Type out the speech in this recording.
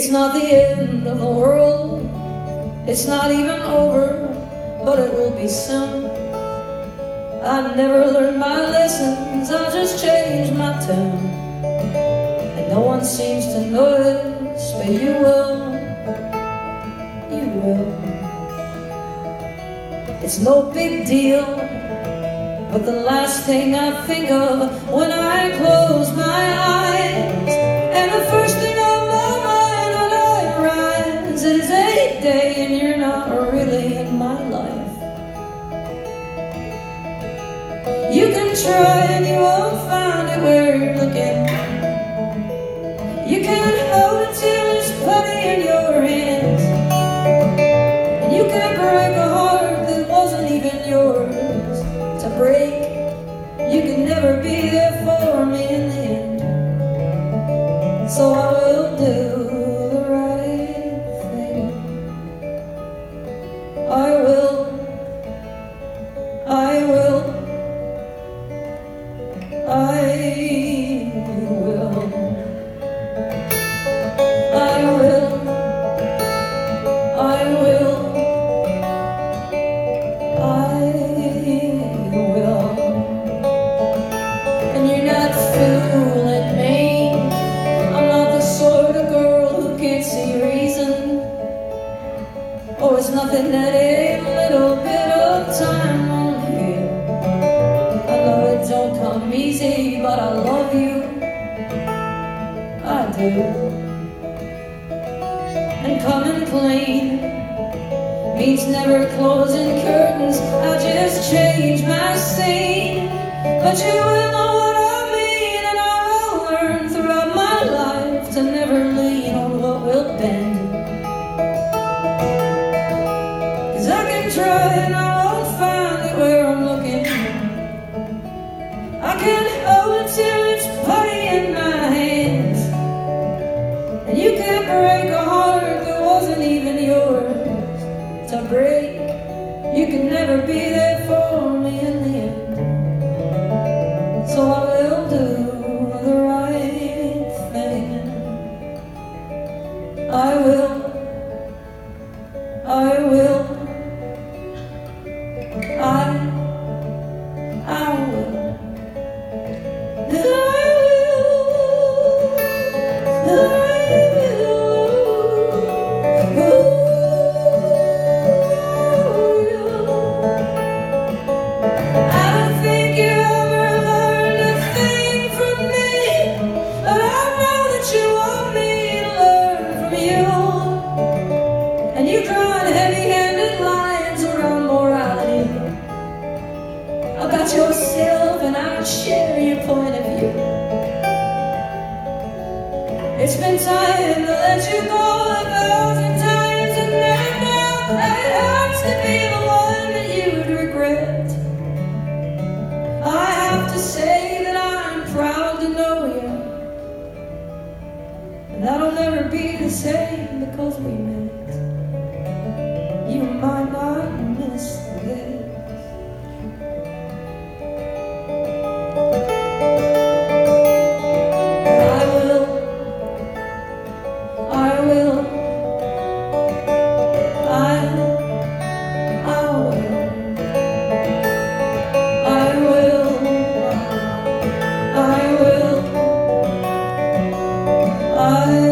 It's not the end of the world, it's not even over, but it will be soon. I never learned my lessons, I just changed my tune. And no one seems to notice, but you will, you will. It's no big deal, but the last thing I think of when I close my eyes, You try and you won't find it where you're looking. You can't hold it till it's putty in your hands. It's nothing that a little bit of time won't heal. I know it don't come easy, but I love you. I do. And coming clean means never closing curtains. I just change my scene, but you will know what I mean, and I will learn throughout my life to never lean on what will bend. And I won't find it where I'm looking. I can hold till it's putty in my hands. And you can't break a heart that wasn't even yours to break. You can never be there for me in the end. So I I. I will. It's been time to let you go a thousand times and never know it hurts to be the one that you would regret. I have to say that I'm proud to know you. And that'll never be the same because we met. You might not I